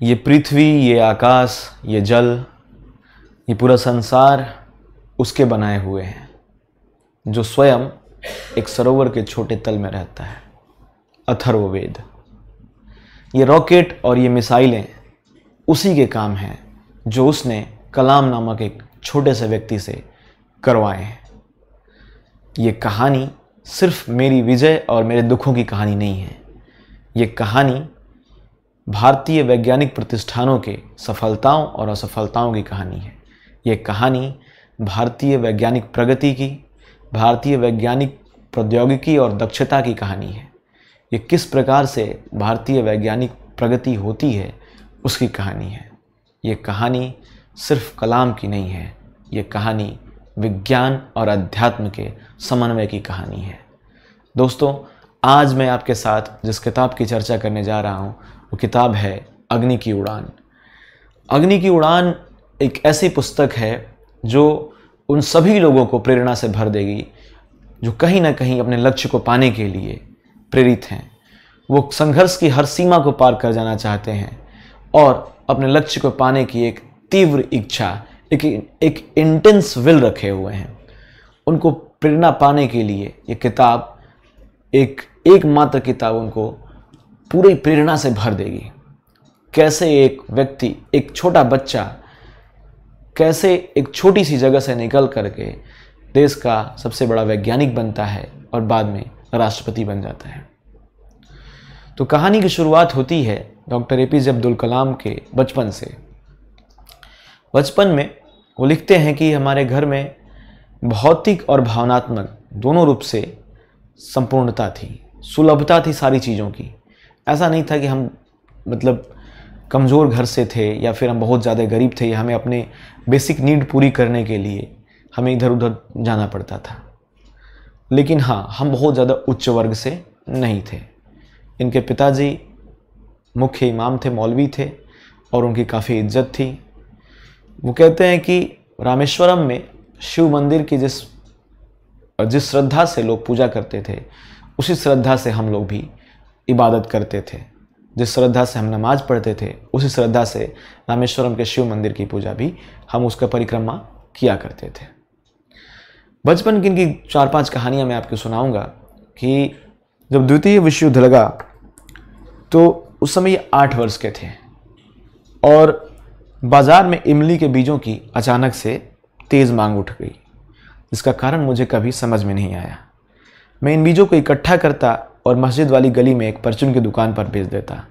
ये पृथ्वी, ये आकाश, ये जल, ये पूरा संसार उसके बनाए हुए हैं, जो स्वयं एक सरोवर के छोटे तल में रहता है अथर्ववेद ये रॉकेट और ये मिसाइलें उसी के काम हैं, जो उसने कलाम नामक एक छोटे से व्यक्ति से करवाए हैं। ये कहानी सिर्फ़ मेरी विजय और मेरे दुखों की कहानी नहीं है। ये कहानी भारतीय वैज्ञानिक प्रतिष्ठानों के सफलताओं और असफलताओं की कहानी है। ये कहानी भारतीय वैज्ञानिक प्रगति की, भारतीय वैज्ञानिक प्रौद्योगिकी और दक्षता की कहानी है। ये किस प्रकार से भारतीय वैज्ञानिक प्रगति होती है, उसकी कहानी है। ये कहानी सिर्फ़ कलाम की नहीं है, ये कहानी विज्ञान और अध्यात्म के समन्वय की कहानी है। दोस्तों, आज मैं आपके साथ जिस किताब की चर्चा करने जा रहा हूँ वो किताब है अग्नि की उड़ान। अग्नि की उड़ान एक ऐसी पुस्तक है जो उन सभी लोगों को प्रेरणा से भर देगी, जो कहीं ना कहीं अपने लक्ष्य को पाने के लिए प्रेरित हैं। वो संघर्ष की हर सीमा को पार कर जाना चाहते हैं और अपने लक्ष्य को पाने की एक तीव्र इच्छा, एक एक इंटेंस विल रखे हुए हैं। उनको प्रेरणा पाने के लिए ये किताब एक एकमात्र किताब उनको पूरी प्रेरणा से भर देगी। कैसे एक व्यक्ति, एक छोटा बच्चा, कैसे एक छोटी सी जगह से निकल करके देश का सबसे बड़ा वैज्ञानिक बनता है और बाद में राष्ट्रपति बन जाता है। तो कहानी की शुरुआत होती है doctor A P J Abdul Kalam के बचपन से। बचपन में वो लिखते हैं कि हमारे घर में भौतिक और भावनात्मक दोनों रूप से संपूर्णता थी, सुलभता थी सारी चीज़ों की। ऐसा नहीं था कि हम मतलब कमज़ोर घर से थे या फिर हम बहुत ज़्यादा गरीब थे या हमें अपने बेसिक नीड पूरी करने के लिए हमें इधर उधर जाना पड़ता था। लेकिन हाँ हम बहुत ज़्यादा उच्च वर्ग से नहीं थे। इनके पिताजी मुख्य इमाम थे, मौलवी थे और उनकी काफ़ी इज़्ज़त थी। वो कहते हैं कि रामेश्वरम में शिव मंदिर की जिस जिस श्रद्धा से लोग पूजा करते थे, उसी श्रद्धा से हम लोग भी इबादत करते थे। जिस श्रद्धा से हम नमाज़ पढ़ते थे, उसी श्रद्धा से रामेश्वरम के शिव मंदिर की पूजा भी हम उसका परिक्रमा किया करते थे। बचपन की इनकी चार पाँच कहानियाँ मैं आपको सुनाऊँगा कि जब द्वितीय विश्व युद्ध लगा तो उस समय ये आठ वर्ष के थे। और बाज़ार में इमली के बीजों की अचानक से तेज़ मांग उठ गई, जिसका कारण मुझे कभी समझ में नहीं आया। मैं इन बीजों को इकट्ठा करता और मस्जिद वाली गली में एक परचून की दुकान पर भेज देता।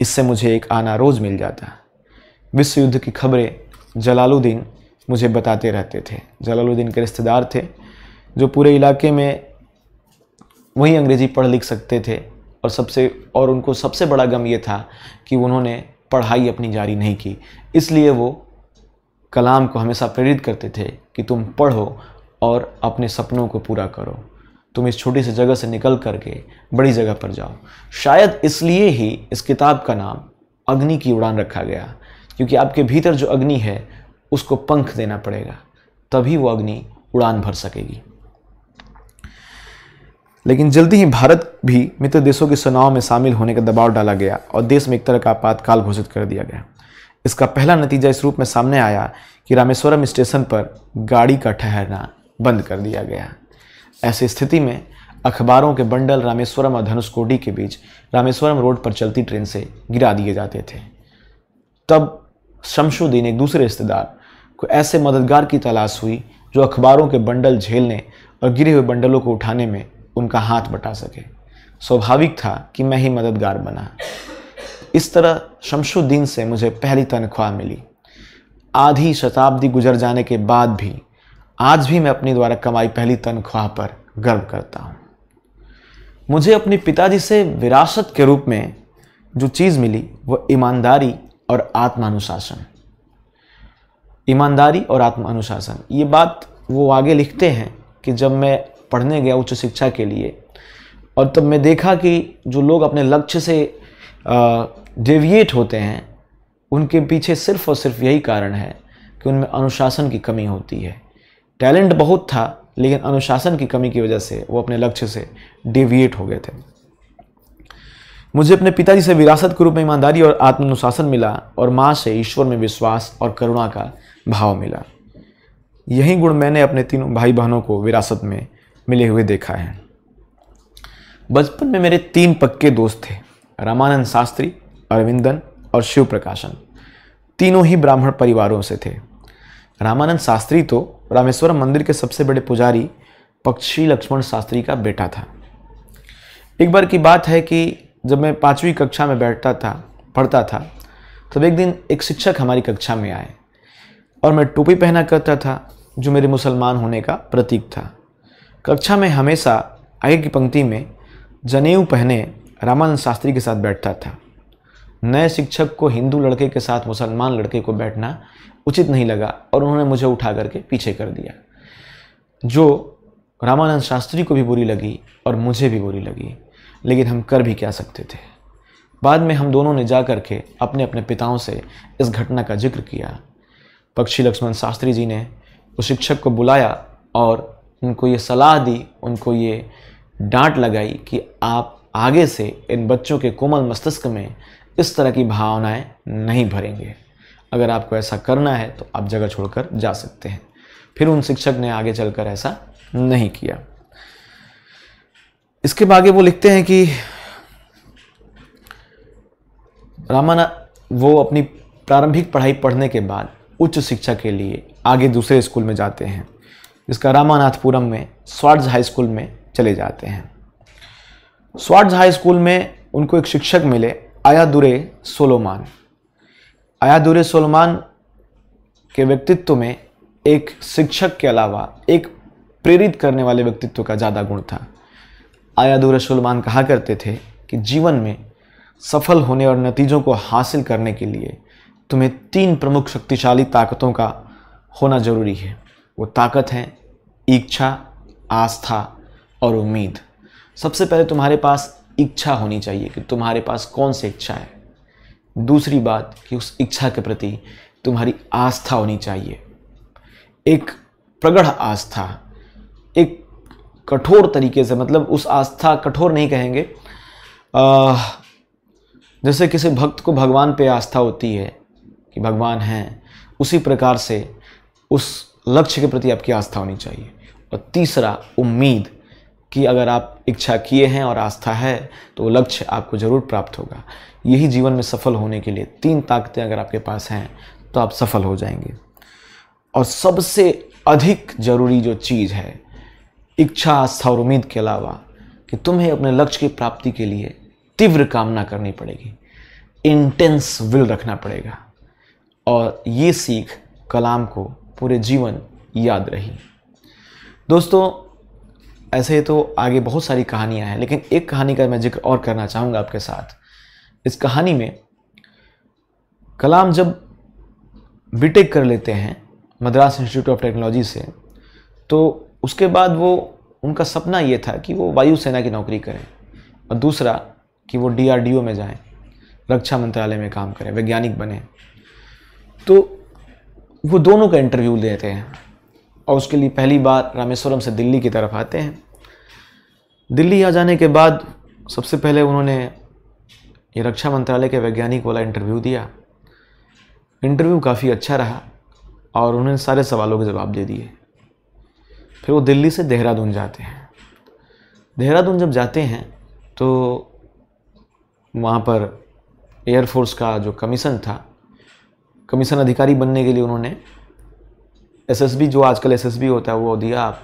इससे मुझे एक आना रोज़ मिल जाता। विश्व युद्ध की खबरें जलालुद्दीन मुझे बताते रहते थे। जलालुद्दीन के रिश्तेदार थे, जो पूरे इलाके में वही अंग्रेज़ी पढ़ लिख सकते थे। और सबसे, और उनको सबसे बड़ा गम ये था कि उन्होंने पढ़ाई अपनी जारी नहीं की। इसलिए वो कलाम को हमेशा प्रेरित करते थे कि तुम पढ़ो और अपने सपनों को पूरा करो। तुम इस छोटी सी जगह से निकल करके बड़ी जगह पर जाओ। शायद इसलिए ही इस किताब का नाम अग्नि की उड़ान रखा गया, क्योंकि आपके भीतर जो अग्नि है, उसको पंख देना पड़ेगा। तभी वो अग्नि उड़ान भर सकेगी। लेकिन जल्दी ही भारत भी मित्र देशों के चुनाव में शामिल होने का दबाव डाला गया और देश में एक तरह का आपातकाल घोषित कर दिया गया। इसका पहला नतीजा इस रूप में सामने आया कि रामेश्वरम स्टेशन पर गाड़ी का ठहरना बंद कर दिया गया। ऐसी स्थिति में अखबारों के बंडल रामेश्वरम और धनुषकोडी के बीच रामेश्वरम रोड पर चलती ट्रेन से गिरा दिए जाते थे। तब शमशुद्दीन, एक दूसरे रिश्तेदार, को ऐसे मददगार की तलाश हुई, जो अखबारों के बंडल झेलने और गिरे हुए बंडलों को उठाने में उनका हाथ बटा सके। स्वाभाविक था कि मैं ही मददगार बना। इस तरह शमशुद्दीन से मुझे पहली तनख्वाह मिली। आधी शताब्दी गुजर जाने के बाद भी आज भी मैं अपनी द्वारा कमाई पहली तनख्वाह पर गर्व करता हूँ। मुझे अपने पिताजी से विरासत के रूप में जो चीज़ मिली, वो ईमानदारी और आत्मानुशासन। ईमानदारी और आत्मानुशासन, ये बात वो आगे लिखते हैं कि जब मैं पढ़ने गया उच्च शिक्षा के लिए, और तब मैं देखा कि जो लोग अपने लक्ष्य से डेविएट होते हैं, उनके पीछे सिर्फ़ और सिर्फ़ यही कारण है कि उनमें अनुशासन की कमी होती है। टैलेंट बहुत था, लेकिन अनुशासन की कमी की वजह से वो अपने लक्ष्य से डेविएट हो गए थे। मुझे अपने पिताजी से विरासत के रूप में ईमानदारी और आत्मानुशासन मिला और माँ से ईश्वर में विश्वास और करुणा का भाव मिला। यही गुण मैंने अपने तीनों भाई बहनों को विरासत में मिले हुए देखा है। बचपन में मेरे तीन पक्के दोस्त थे, रामानंद शास्त्री, अरविंदन और शिव प्रकाशन तीनों ही ब्राह्मण परिवारों से थे। रामानंद शास्त्री तो रामेश्वरम मंदिर के सबसे बड़े पुजारी पक्षी लक्ष्मण शास्त्री का बेटा था। एक बार की बात है कि जब मैं पाँचवीं कक्षा में बैठता था, पढ़ता था, तब एक दिन एक शिक्षक हमारी कक्षा में आए और मैं टोपी पहना करता था, जो मेरे मुसलमान होने का प्रतीक था। कक्षा में हमेशा आगे की पंक्ति में जनेऊ पहने रामानंद शास्त्री के साथ बैठता था। नए शिक्षक को हिंदू लड़के के साथ, मुसलमान लड़के को बैठना उचित नहीं लगा और उन्होंने मुझे उठा करके पीछे कर दिया। जो रामानंद शास्त्री को भी बुरी लगी और मुझे भी बुरी लगी, लेकिन हम कर भी क्या सकते थे? बाद में हम दोनों ने जा कर के अपने अपने पिताओं से इस घटना का ज़िक्र किया। पक्षी लक्ष्मण शास्त्री जी ने उस शिक्षक को बुलाया और उनको ये सलाह दी, उनको ये डांट लगाई कि आप आगे से इन बच्चों के कोमल मस्तिष्क में इस तरह की भावनाएँ नहीं भरेंगे। अगर आपको ऐसा करना है तो आप जगह छोड़कर जा सकते हैं। फिर उन शिक्षक ने आगे चलकर ऐसा नहीं किया। इसके आगे वो लिखते हैं कि रामाना, वो अपनी प्रारंभिक पढ़ाई पढ़ने के बाद उच्च शिक्षा के लिए आगे दूसरे स्कूल में जाते हैं। जिसका रामानाथपुरम में स्वार्ट्स हाई स्कूल में चले जाते हैं। स्वार्ट्स हाई स्कूल में उनको एक शिक्षक मिले आयादुरे सोलोमान आयादुरे सोलोमान के व्यक्तित्व में एक शिक्षक के अलावा एक प्रेरित करने वाले व्यक्तित्व का ज़्यादा गुण था। आयादुरे सोलोमान कहा करते थे कि जीवन में सफल होने और नतीजों को हासिल करने के लिए तुम्हें तीन प्रमुख शक्तिशाली ताकतों का होना ज़रूरी है। वो ताकत है इच्छा, आस्था और उम्मीद। सबसे पहले तुम्हारे पास इच्छा होनी चाहिए कि तुम्हारे पास कौन सी इच्छा है। दूसरी बात कि उस इच्छा के प्रति तुम्हारी आस्था होनी चाहिए। एक प्रगढ़ आस्था एक कठोर तरीके से मतलब उस आस्था कठोर नहीं कहेंगे। आ, जैसे किसी भक्त को भगवान पे आस्था होती है कि भगवान हैं उसी प्रकार से उस लक्ष्य के प्रति आपकी आस्था होनी चाहिए। और तीसरा उम्मीद। कि अगर आप इच्छा किए हैं और आस्था है तो लक्ष्य आपको ज़रूर प्राप्त होगा। यही जीवन में सफल होने के लिए तीन ताकतें अगर आपके पास हैं तो आप सफल हो जाएँगे। और सबसे अधिक ज़रूरी जो चीज़ है, इच्छा, आस्था और उम्मीद के अलावा, कि तुम्हें अपने लक्ष्य की प्राप्ति के लिए तीव्र कामना करनी पड़ेगी। इंटेंस विल रखना पड़ेगा। और ये सीख कलाम को पूरे जीवन याद रही। दोस्तों ऐसे तो आगे बहुत सारी कहानियाँ हैं, लेकिन एक कहानी का मैं ज़िक्र और करना चाहूँगा आपके साथ। इस कहानी में कलाम जब बीटेक कर लेते हैं, मद्रास इंस्टीट्यूट ऑफ़ टेक्नोलॉजी से तो उसके बाद वो, उनका सपना ये था कि वो वायुसेना की नौकरी करें और दूसरा कि वो डीआरडीओ में जाएँ, रक्षा मंत्रालय में काम करें, वैज्ञानिक बने। तो वो दोनों का इंटरव्यू लेते हैं। और उसके लिए पहली बार रामेश्वरम से दिल्ली की तरफ़ आते हैं। दिल्ली आ जाने के बाद सबसे पहले उन्होंने ये रक्षा मंत्रालय के वैज्ञानिक वाला इंटरव्यू दिया। इंटरव्यू काफ़ी अच्छा रहा और उन्होंने सारे सवालों के जवाब दे दिए। फिर वो दिल्ली से देहरादून जाते हैं। देहरादून जब जाते हैं तो वहाँ पर एयरफोर्स का जो कमीशन था कमीशन अधिकारी बनने के लिए उन्होंने एसएसबी, जो आजकल एसएसबी होता है, वो दिया आप।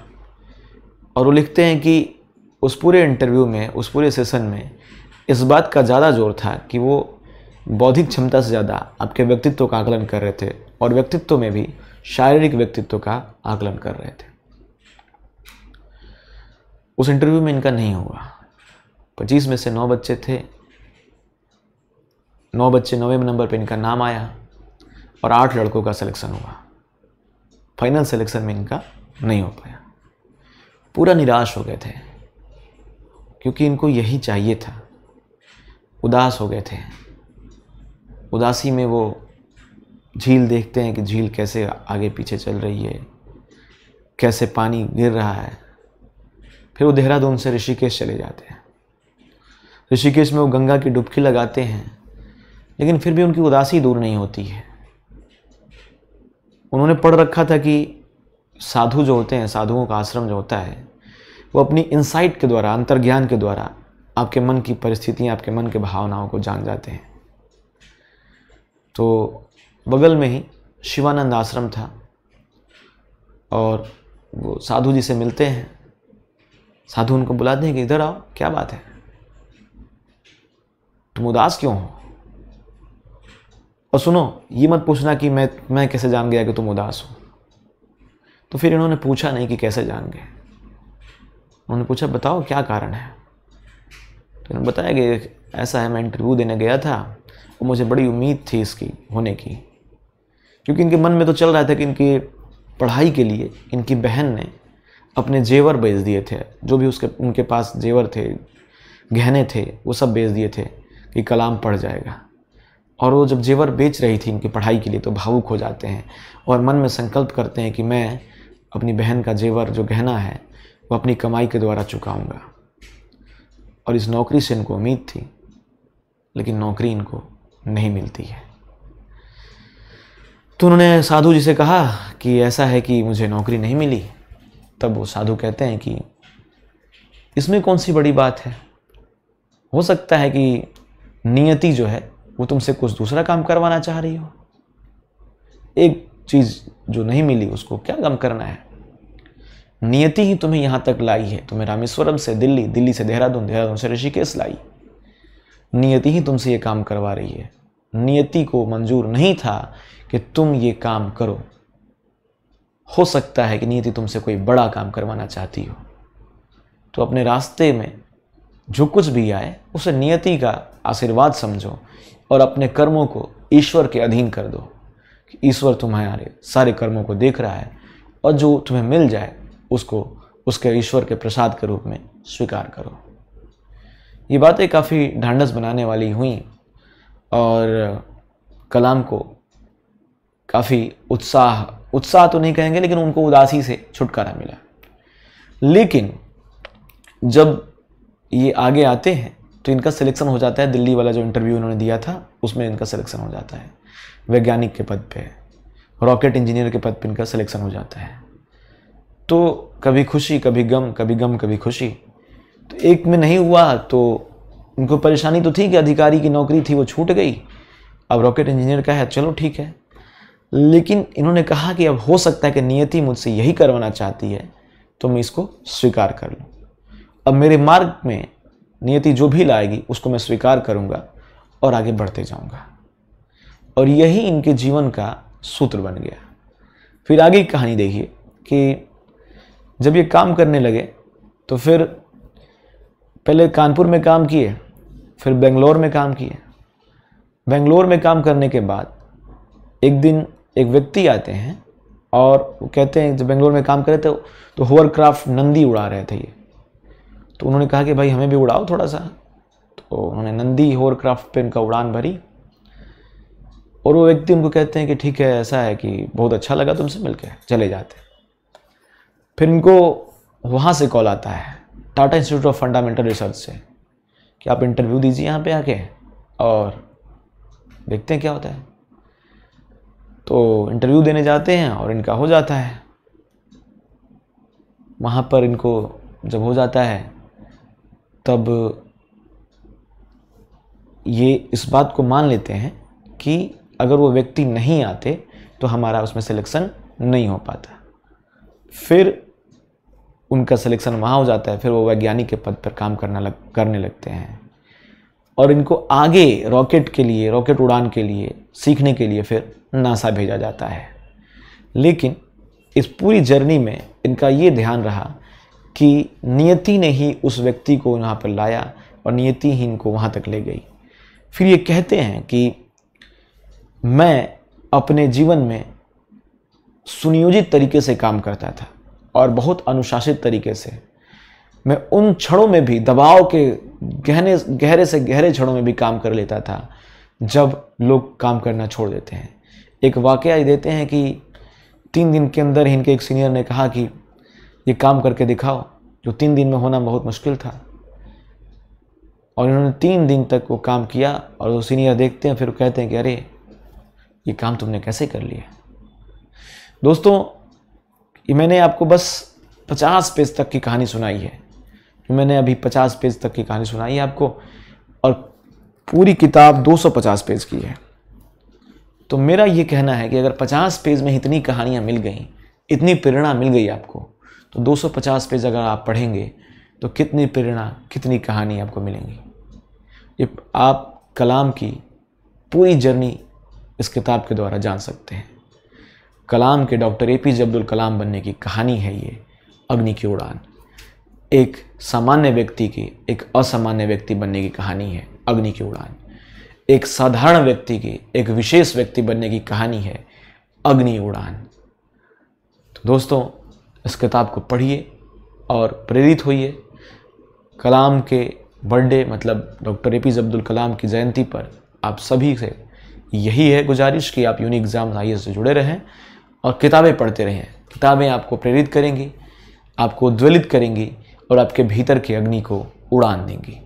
और वो लिखते हैं कि उस पूरे इंटरव्यू में, उस पूरे सेशन में इस बात का ज़्यादा ज़ोर था कि वो बौद्धिक क्षमता से ज़्यादा आपके व्यक्तित्व का आकलन कर रहे थे और व्यक्तित्व में भी शारीरिक व्यक्तित्व का आकलन कर रहे थे। उस इंटरव्यू में इनका नहीं हुआ। पच्चीस में से नौ बच्चे थे। नौ बच्चे नौवें नंबर पर इनका नाम आया और आठ लड़कों का सिलेक्शन हुआ। फाइनल सिलेक्शन में इनका नहीं हो पाया। पूरा निराश हो गए थे, क्योंकि इनको यही चाहिए था। उदास हो गए थे। उदासी में वो झील देखते हैं कि झील कैसे आगे पीछे चल रही है, कैसे पानी गिर रहा है। फिर वो देहरादून से ऋषिकेश चले जाते हैं। ऋषिकेश में वो गंगा की डुबकी लगाते हैं, लेकिन फिर भी उनकी उदासी दूर नहीं होती है। उन्होंने पढ़ रखा था कि साधु जो होते हैं, साधुओं का आश्रम जो होता है, वो अपनी इंसाइट के द्वारा, अंतर्ज्ञान के द्वारा आपके मन की परिस्थितियाँ, आपके मन के भावनाओं को जान जाते हैं। तो बगल में ही शिवानंद आश्रम था और वो साधु जी से मिलते हैं। साधु उनको बुलाते हैं कि, इधर आओ, क्या बात है? तुम उदास क्यों हो? और सुनो, ये मत पूछना कि मैं मैं कैसे जान गया कि तुम उदास हो। तो फिर इन्होंने पूछा नहीं कि कैसे जान गए। उन्होंने पूछा, बताओ क्या कारण है? तो इन्होंने बताया कि ऐसा है, मैं इंटरव्यू देने गया था, और मुझे बड़ी उम्मीद थी इसकी, होने की। क्योंकि इनके मन में तो चल रहा था कि इनकी पढ़ाई के लिए, इनकी बहन ने अपने जेवर बेच दिए थे। जो भी उसके, उनके पास जेवर थे, गहने थे, वो सब बेच दिए थे कि कलाम पढ़ जाएगा। और वो जब जेवर बेच रही थी इनकी पढ़ाई के लिए तो भावुक हो जाते हैं और मन में संकल्प करते हैं कि मैं अपनी बहन का जेवर जो गहना है, वो अपनी कमाई के द्वारा चुकाऊँगा। और इस नौकरी से इनको उम्मीद थी, लेकिन नौकरी इनको नहीं मिलती है। तो उन्होंने साधु जी से कहा कि ऐसा है कि मुझे नौकरी नहीं मिली। तब वो साधु कहते हैं कि, इसमें कौन सी बड़ी बात है? हो सकता है कि नियति जो है वो तुमसे कुछ दूसरा काम करवाना चाह रही हो? एक चीज़ जो नहीं मिली, उसको क्या गम करना है? नियति ही तुम्हें यहाँ तक लाई है। तुम्हें रामेश्वरम से दिल्ली दिल्ली से देहरादून देहरादून से ऋषिकेश लाई। नियति ही तुमसे ये काम करवा रही है। नियति को मंजूर नहीं था कि तुम ये काम करो। हो सकता है कि नियति तुमसे कोई बड़ा काम करवाना चाहती हो। तो अपने रास्ते में जो कुछ भी आए, उसे नियति का आशीर्वाद समझो और अपने कर्मों को ईश्वर के अधीन कर दो कि ईश्वर तुम्हारे सारे कर्मों को देख रहा है और जो तुम्हें मिल जाए, उसको उसके ईश्वर के प्रसाद के रूप में स्वीकार करो। ये बातें काफ़ी ढांढस बनाने वाली हुई और कलाम को काफ़ी उत्साह उत्साह तो नहीं कहेंगे, लेकिन उनको उदासी से छुटकारा मिला। लेकिन जब ये आगे आते हैं तो इनका सिलेक्शन हो जाता है। दिल्ली वाला जो इंटरव्यू उन्होंने दिया था, उसमें इनका सिलेक्शन हो जाता है। वैज्ञानिक के पद पे रॉकेट इंजीनियर के पद पे इनका सिलेक्शन हो जाता है। तो कभी खुशी, कभी गम कभी गम, कभी खुशी। तो एक में नहीं हुआ तो उनको परेशानी तो थी कि अधिकारी की नौकरी थी, वो छूट गई। अब रॉकेट इंजीनियर का है, चलो ठीक है। लेकिन इन्होंने कहा कि अब हो सकता है कि नियति मुझसे यही करवाना चाहती है तो मैं इसको स्वीकार कर लूँ। अब मेरे मार्ग में नियति जो भी लाएगी, उसको मैं स्वीकार करूँगा और आगे बढ़ते जाऊँगा। और यही इनके जीवन का सूत्र बन गया। फिर आगे कहानी देखिए कि जब ये काम करने लगे तो फिर पहले कानपुर में काम किए, फिर बेंगलोर में काम किए। बेंगलोर में काम करने के बाद एक दिन एक व्यक्ति आते हैं और वो कहते हैं, जब बेंगलोर में काम करे थे तो होवर क्राफ्ट नंदी उड़ा रहे थे ये। तो उन्होंने कहा कि भाई हमें भी उड़ाओ थोड़ा सा। तो उन्होंने नंदी होवर क्राफ्ट पे उनका उड़ान भरी। और वो व्यक्ति उनको कहते हैं कि ठीक है, ऐसा है कि बहुत अच्छा लगा तुमसे मिलकर चले जाते। फिर इनको वहाँ से कॉल आता है, Tata institute of fundamental research से, कि आप इंटरव्यू दीजिए यहाँ पे आके और देखते हैं क्या होता है। तो इंटरव्यू देने जाते हैं और इनका हो जाता है। वहाँ पर इनको जब हो जाता है तब ये इस बात को मान लेते हैं कि अगर वो व्यक्ति नहीं आते तो हमारा उसमें सिलेक्शन नहीं हो पाता। फिर उनका सिलेक्शन वहाँ हो जाता है, फिर वो वैज्ञानिक के पद पर काम करना लग, करने लगते हैं। और इनको आगे रॉकेट के लिए रॉकेट उड़ान के लिए, सीखने के लिए फिर नासा भेजा जाता है। लेकिन इस पूरी जर्नी में इनका ये ध्यान रहा कि नियति ने ही उस व्यक्ति को यहाँ पर लाया और नियति ही इनको वहाँ तक ले गई। फिर ये कहते हैं कि मैं अपने जीवन में सुनियोजित तरीके से काम करता था और बहुत अनुशासित तरीके से। मैं उन क्षणों में भी, दबाव के गहने, गहरे से गहरे क्षणों में भी काम कर लेता था, जब लोग काम करना छोड़ देते हैं। एक वाक़ देते हैं कि तीन दिन के अंदर इनके एक सीनियर ने कहा कि ये काम करके दिखाओ, जो तीन दिन में होना बहुत मुश्किल था। और इन्होंने तीन दिन तक वो काम किया और वो सीनियर देखते हैं, फिर कहते हैं कि, अरे, ये काम तुमने कैसे कर लिया? दोस्तों, ये मैंने आपको बस पचास पेज तक की कहानी सुनाई है। मैंने अभी पचास पेज तक की कहानी सुनाई है आपको, और पूरी किताब 250 पेज की है। तो मेरा ये कहना है कि अगर 50 पेज में इतनी कहानियाँ मिल गई, इतनी प्रेरणा मिल गई आपको तो 250 पेज अगर आप पढ़ेंगे तो कितनी प्रेरणा, कितनी कहानी आपको मिलेंगी। ये आप कलाम की पूरी जर्नी इस किताब के द्वारा जान सकते हैं। कलाम के doctor A P J Abdul Kalam बनने की कहानी है ये, अग्नि की उड़ान। एक सामान्य व्यक्ति की, एक असामान्य व्यक्ति बनने की कहानी है, अग्नि की उड़ान। एक साधारण व्यक्ति की, एक विशेष व्यक्ति बनने की कहानी है, अग्नि उड़ान। तो दोस्तों इस किताब को पढ़िए और प्रेरित होइए। कलाम के बर्थडे मतलब doctor A P J Abdul Kalam की जयंती पर आप सभी से यही है गुजारिश कि आप यूनिक एग्ज़ाम आई से जुड़े रहें और किताबें पढ़ते रहें। किताबें आपको प्रेरित करेंगी, आपको उद्वेलित करेंगी और आपके भीतर की अग्नि को उड़ान देंगी।